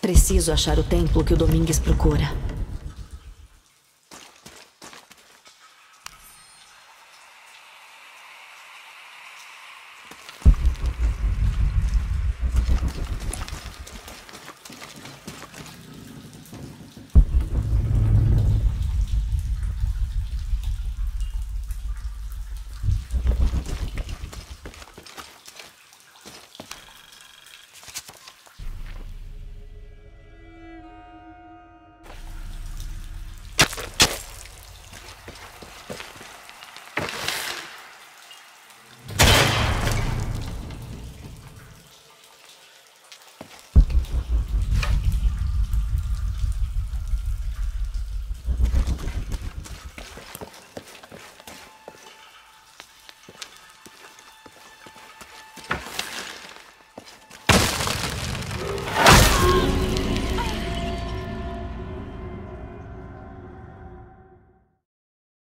Preciso achar o templo que o Domingues procura.